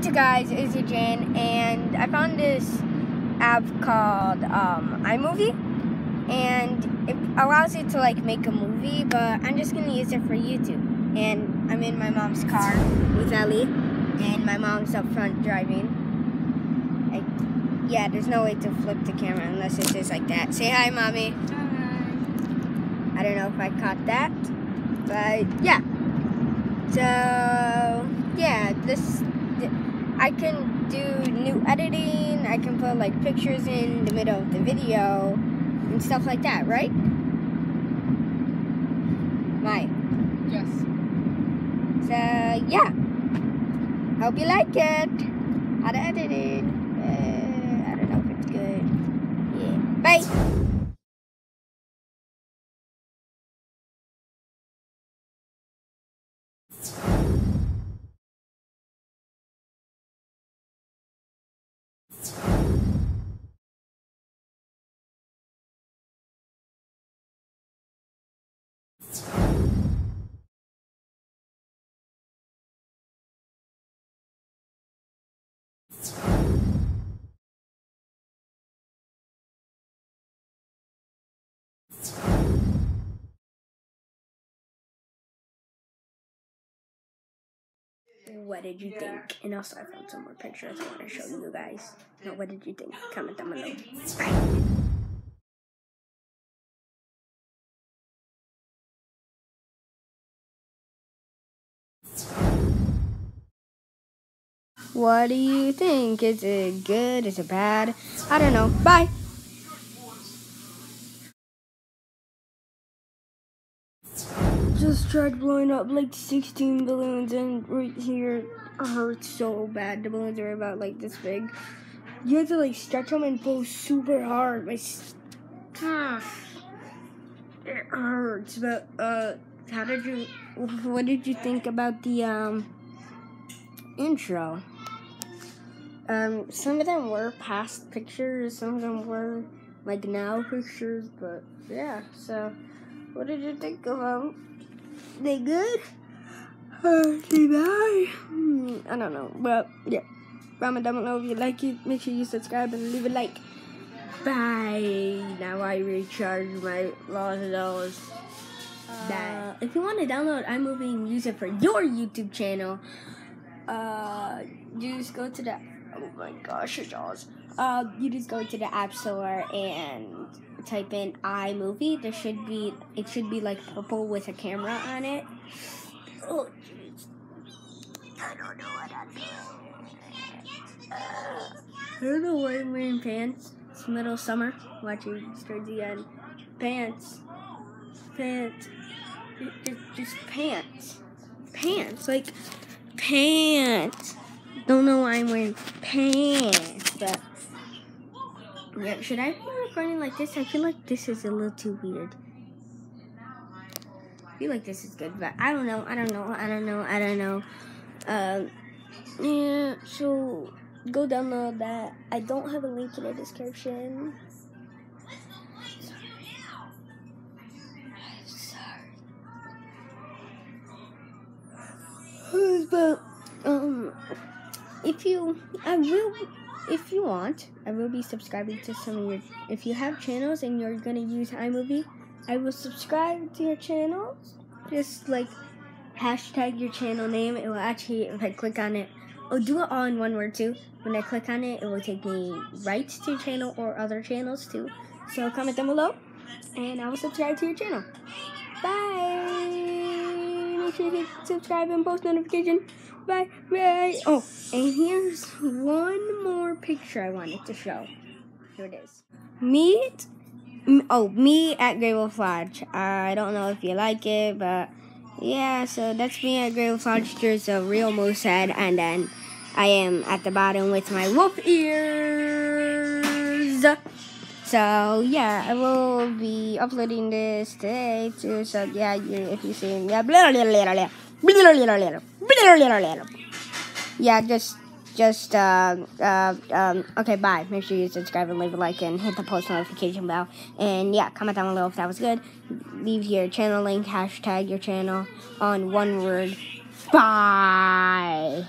What's up guys, it's Jan and I found this app called um, iMovie and it allows you to like make a movie but I'm just gonna use it for YouTube. And I'm in my mom's car with Ellie and my mom's up front driving. I, yeah there's no way to flip the camera unless it's just like that. Say hi mommy. Hi. I don't know if I caught that but yeah. So yeah this I can do new editing. I can put like pictures in the middle of the video and stuff like that, right? Right. Yes. So yeah. Hope you like it. How to edit it. Uh, I don't know if it's good. Yeah. Bye. What did you think? And also, I found some more pictures I want to show you guys. Now, what did you think? Comment down below. Bye. What do you think? Is it good? Is it bad? I don't know. Bye. Just tried blowing up like 16 balloons and right here hurts so bad. The balloons are about like this big. You have to like stretch them and pull super hard. My it hurts. But uh, how did you? What did you think about the um intro? Um, some of them were past pictures, some of them were like now pictures, but yeah, so what did you think of them? They good? Uh, they bad? Hmm, I don't know, but yeah. Comment down below if you like it. Make sure you subscribe and leave a like. Bye. Now I recharge my lost dollars. Uh, if you want to download iMovie and use it for your YouTube channel, uh, you just go to the oh my gosh, jaws. Uh, you just go to the App Store and type in iMovie. There should be it should be like purple with a camera on it. Oh jeez. I don't know what I'm doing. Uh, I don't know why I'm wearing pants. It's middle summer. Watching towards the end. Pants. Pants. Just, just pants. Pants. Like pants. Don't know why I'm wearing pants, but yeah. Should I be recording like this? I feel like this is a little too weird. I feel like this is good, but I don't know. I don't know. I don't know. I don't know. Um, yeah. So go download that. I don't have a link in the description. but um if you I will if you want, I will be subscribing to some of your if you have channels and you're gonna use iMovie, I will subscribe to your channels. Just like hashtag your channel name. It will actually if I click on it I'll do it all in one word too. When I click on it, it will take me right to your channel or other channels too. So comment down below and I will subscribe to your channel. Bye! Make sure to subscribe and post notification. Bye, bye. Oh, and here's one more picture I wanted to show. Here it is. Meet, oh, me at Wolf Lodge. I don't know if you like it, but yeah, so that's me at Wolf Lodge. There's a real moose head, and then I am at the bottom with my wolf ears. So yeah, I will be uploading this today too. So yeah, you, if you see me, yeah, blah, blah, blah, blah. Yeah, just, just, uh, uh, um, okay, bye. Make sure you subscribe and leave a like and hit the post notification bell. And yeah, comment down below if that was good. Leave your channel link, hashtag your channel on one word. Bye.